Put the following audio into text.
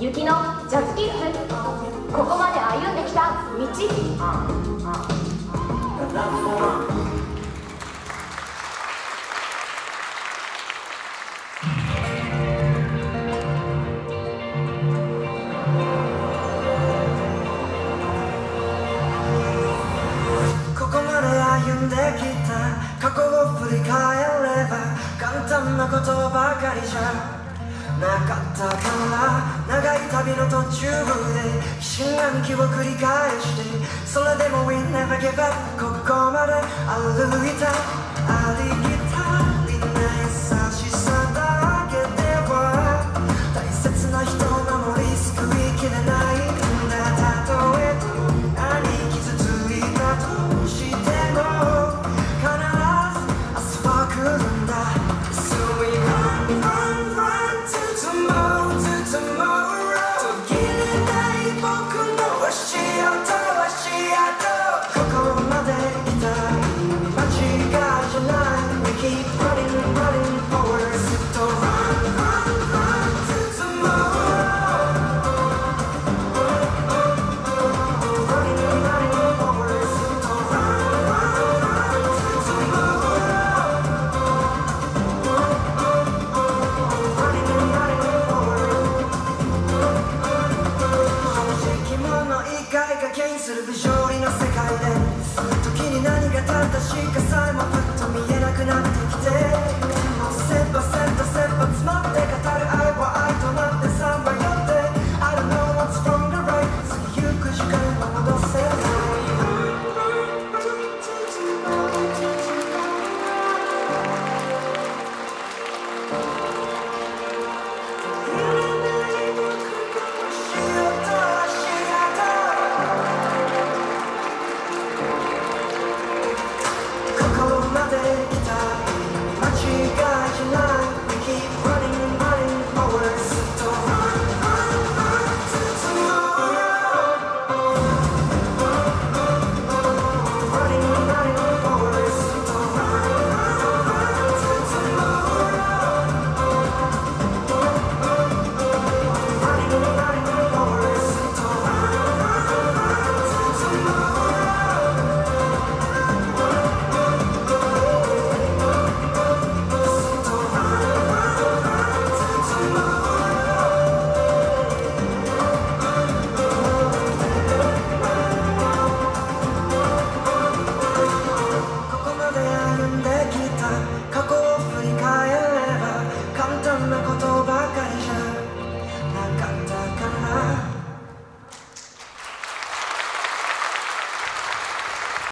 雪のジャズキッズ。ここまで歩んできた道。過去を振り返れば簡単なことばかりじゃ。なかったから長い旅の途中で疑心暗鬼を繰り返してそれでも We never give up ここまで歩いた。ありきた keep running, running forward. する不条理な世界で時に何が正しいかさ